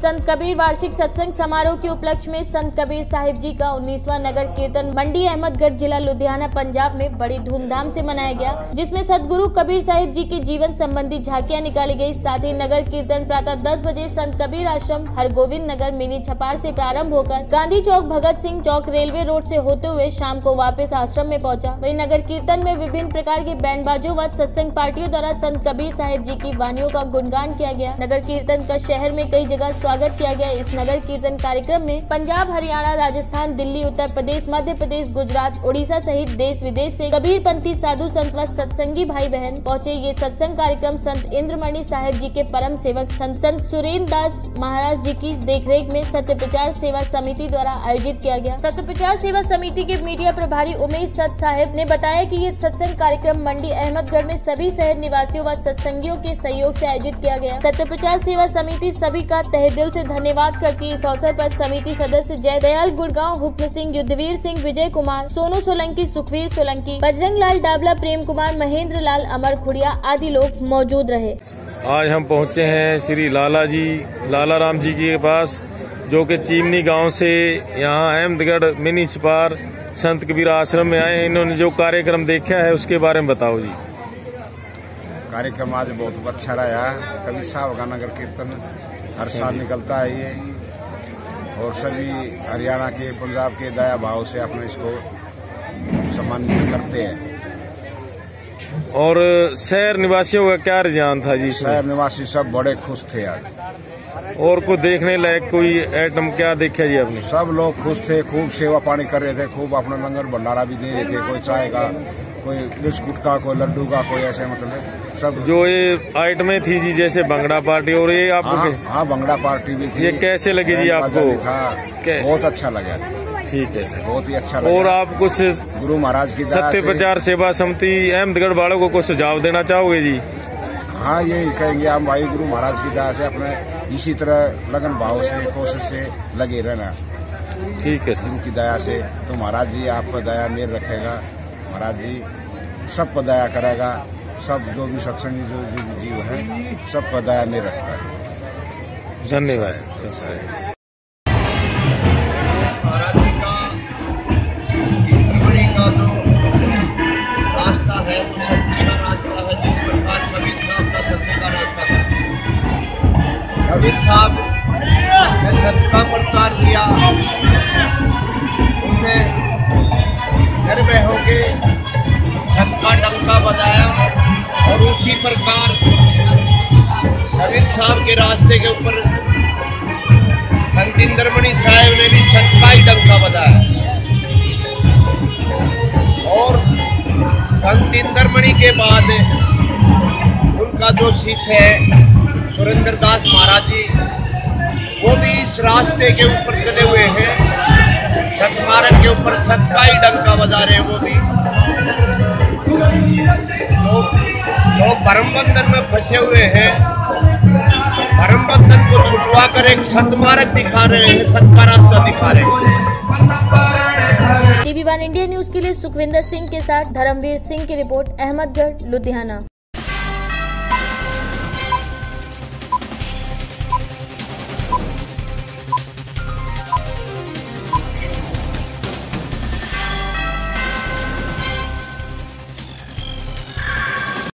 संत कबीर वार्षिक सत्संग समारोह के उपलक्ष्य में संत कबीर साहिब जी का 19वां नगर कीर्तन मंडी अहमदगढ़ जिला लुधियाना, पंजाब में बड़ी धूमधाम से मनाया गया, जिसमें सतगुरु कबीर साहिब जी के जीवन संबंधी झांकियाँ निकाली गई। साथ ही नगर कीर्तन प्रातः 10 बजे संत कबीर आश्रम, हरगोविंद नगर, मिनी छपार ऐसी प्रारंभ होकर गांधी चौक, भगत सिंह चौक रेलवे रोड ऐसी होते हुए शाम को वापस आश्रम में पहुँचा। वही नगर कीर्तन में विभिन्न प्रकार के बैंड बाजों व सत्संग पार्टियों द्वारा संत कबीर साहिब जी की वाणियों का गुणगान किया गया। नगर कीर्तन का शहर में कई जगह स्वागत किया गया। इस नगर कीर्तन कार्यक्रम में पंजाब, हरियाणा, राजस्थान, दिल्ली, उत्तर प्रदेश, मध्य प्रदेश, गुजरात उड़ीसा सहित देश विदेश से कबीर पंथी साधु संत व सत्संगी भाई बहन पहुँचे। ये सत्संग कार्यक्रम संत इंद्रमणि साहिब जी के परम सेवक संत संत सुरेंद्र दास महाराज जी की देखरेख में सत्य प्रचार सेवा समिति द्वारा आयोजित किया गया। सत्य प्रचार सेवा समिति के मीडिया प्रभारी उमेश सत साहेब ने बताया कि ये सत्संग कार्यक्रम मंडी, अहमदगढ़ में सभी शहर निवासियों व सत्संगियों के सहयोग से आयोजित किया गया। सत्य प्रचार सेवा समिति सभी का तहे दिल से धन्यवाद करती इस अवसर पर समिति सदस्य जय दयाल गुड़गांव हुक्म सिंह युद्धवीर सिंह विजय कुमार सोनू सोलंकी सुखवीर सोलंकी बजरंग लाल डाबला प्रेम कुमार महेंद्र लाल अमर खुड़िया आदि लोग मौजूद रहे। आज हम पहुँचे हैं श्री लाला जी लाला राम जी के पास जो कि चीमनी गाँव से यहाँ अहमदगढ़ मिनी छपार संत कबीर आश्रम में आए हैं। इन्होंने जो कार्यक्रम देखा है उसके बारे में बताओ जी। कार्यक्रम आज बहुत अच्छा रहा कभी साहब का नगर कीर्तन हर साल निकलता है ये। और सभी हरियाणा के पंजाब के दया भाव से अपने इसको सम्मानित करते हैं। और शहर निवासियों का क्या रुझान था जी शहर निवासी सब बड़े खुश थे आज। और कुछ देखने लायक कोई आइटम क्या देखा जी आपने? सब लोग खुश थे खूब सेवा पानी कर रहे थे खूब अपना लंगर भंडारा भी दे रहे थे कोई चाय का कोई बिस्कुट का कोई लड्डू का कोई ऐसे मतलब। सब। जो ये आइटमें थी जी जैसे भंगड़ा पार्टी और ये आपको हाँ के- हाँ भंगड़ा पार्टी भी थी। ये कैसे लगी जी आपको? कै- बहुत अच्छा लगा। ठीक है सर। बहुत ही अच्छा और आप कुछ गुरु महाराज की सत्य प्रचार सेवा समिति अहमदगढ़ वालों को कुछ सुझाव देना चाहोगे जी? हाँ यही कहेंगे हम भाई गुरु महाराज की दया से अपने इसी तरह लगन भाव से कोशिश से लगे रहना। ठीक है सर। उनकी दया से। तो महाराज जी आप पर दया मेर रखेगा। महाराज जी सब पर दया करेगा। सब जो भी सत्संगी जो जीव है सब पर दया मेर रखता है। धन्यवाद। सर महाराज जी का धर्मणी उसी प्रकार कबीर साहब के रास्ते के ऊपर संत इंद्रमणि साहेब ने भी सत्ताई डंका बजाया और संत इंद्रमणि के बाद उनका जो शिष्य है, सुरेंद्र दास महाराज जी, वो भी इस रास्ते के ऊपर चले हुए हैं। सतमार्ग के ऊपर सत्ताई डंका बजा रहे हैं वो भी। तो लोग परम बंधन में फंसे हुए हैं। परम बंधन को छुटवा कर एक सतमारक दिखा रहे हैं सत का रास्ता दिखा रहे हैं। टीवी वन इंडिया न्यूज़ के लिए सुखविंदर सिंह के साथ धर्मवीर सिंह की रिपोर्ट, अहमदगढ़, लुधियाना।